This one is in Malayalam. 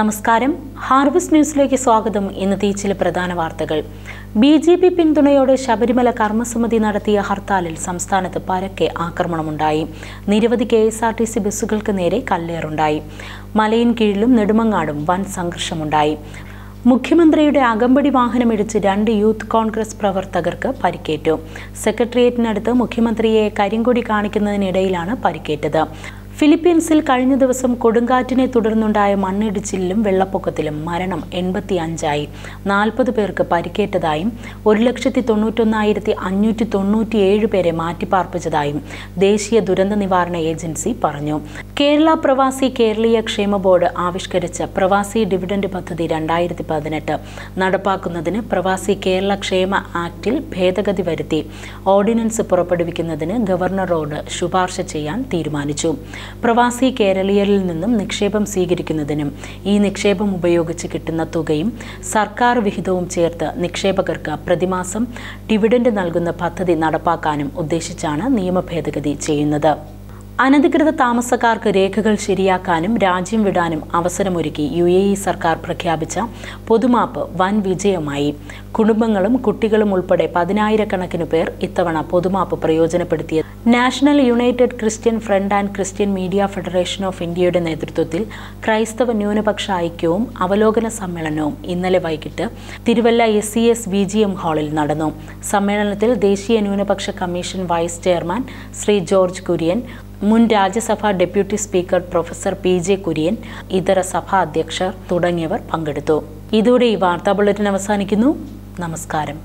നമസ്കാരം. ഹാർവസ്റ്റ് ന്യൂസിലേക്ക് സ്വാഗതം. ഇന്നത്തെ ചില പ്രധാന വാർത്തകൾ. ബി ജെ പി പിന്തുണയോടെ ശബരിമല കർമ്മസമിതി നടത്തിയ ഹർത്താലിൽ സംസ്ഥാനത്ത് പരക്കെ ആക്രമണമുണ്ടായി. നിരവധി K S R T C ബസ്സുകൾക്ക് നേരെ കല്ലേറുണ്ടായി. മലയിൻ കീഴിലും നെടുമങ്ങാടും വൻ സംഘർഷമുണ്ടായി. മുഖ്യമന്ത്രിയുടെ അകമ്പടി വാഹനമിടിച്ച് രണ്ട് യൂത്ത് കോൺഗ്രസ് പ്രവർത്തകർക്ക് പരിക്കേറ്റു. സെക്രട്ടേറിയറ്റിനടുത്ത് മുഖ്യമന്ത്രിയെ കരിങ്കൊടി കാണിക്കുന്നതിനിടയിലാണ് പരിക്കേറ്റത്. ഫിലിപ്പീൻസിൽ കഴിഞ്ഞ ദിവസം കൊടുങ്കാറ്റിനെ തുടർന്നുണ്ടായ മണ്ണിടിച്ചിലും വെള്ളപ്പൊക്കത്തിലും മരണം എൺപത്തി അഞ്ചായി നാൽപ്പത് പേർക്ക് പരിക്കേറ്റതായും ഒരു ലക്ഷത്തി തൊണ്ണൂറ്റൊന്നായിരത്തി അഞ്ഞൂറ്റി തൊണ്ണൂറ്റിയേഴ് പേരെ മാറ്റിപ്പാർപ്പിച്ചതായും ദേശീയ ദുരന്ത നിവാരണ ഏജൻസി പറഞ്ഞു. കേരള പ്രവാസി കേരളീയ ക്ഷേമ ബോർഡ് ആവിഷ്കരിച്ച പ്രവാസി ഡിവിഡന്റ് പദ്ധതി രണ്ടായിരത്തി പതിനെട്ട് നടപ്പാക്കുന്നതിന് പ്രവാസി കേരള ക്ഷേമ ആക്ടിൽ ഭേദഗതി വരുത്തി. ഓർഡിനൻസ് പുറപ്പെടുവിക്കുന്നതിന് ഗവർണറോട് ശുപാർശ ചെയ്യാൻ തീരുമാനിച്ചു. പ്രവാസി കേരളീയരിൽ നിന്നും നിക്ഷേപം സ്വീകരിക്കുന്നതിനും ഈ നിക്ഷേപം ഉപയോഗിച്ച് കിട്ടുന്ന തുകയും സർക്കാർ വിഹിതവും ചേർത്ത് നിക്ഷേപകർക്ക് പ്രതിമാസം ഡിവിഡന്റ് നൽകുന്ന പദ്ധതി നടപ്പാക്കാനും ഉദ്ദേശിച്ചാണ് നിയമ ഭേദഗതി ചെയ്യുന്നത്. അനധികൃത താമസക്കാർക്ക് രേഖകൾ ശരിയാക്കാനും രാജ്യം വിടാനും അവസരമൊരുക്കി യു എ ഇ സർക്കാർ പ്രഖ്യാപിച്ച പൊതുമാപ്പ് വൻ വിജയമായി. കുടുംബങ്ങളും കുട്ടികളും ഉൾപ്പെടെ പതിനായിരക്കണക്കിന് പേർ ഇത്തവണ പൊതുമാപ്പ് പ്രയോജനപ്പെടുത്തിയത്. National united Christian front and Christian media federation of ഇന്ത്യയുടെ നേതൃത്വത്തിൽ ക്രൈസ്തവ ന്യൂനപക്ഷ ഐക്യവും അവലോകന സമ്മേളനവും ഇന്നലെ വൈകിട്ട് Thiruvalla S C S V G M ഹാളിൽ നടന്നു. സമ്മേളനത്തിൽ ദേശീയ ന്യൂനപക്ഷ commission vice chairman Shri George Kurian മുൻ Rajya Sabha deputy speaker professor P J Kurian ഇതര സഭാ അധ്യക്ഷർ തുടങ്ങിയവർ പങ്കെടുത്തു. ഇതോടെ ഈ വാർത്താ ബുള്ളറ്റിൻ അവസാനിക്കുന്നു. നമസ്കാരം.